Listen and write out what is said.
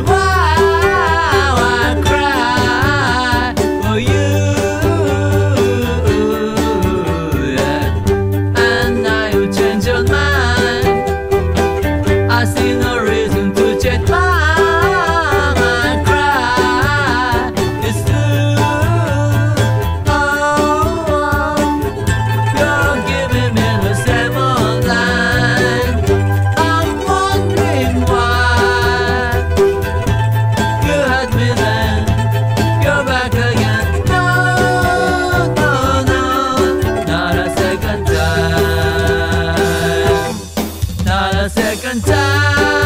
why I cry for you. Yeah. And now you change your mind. I see. 还敢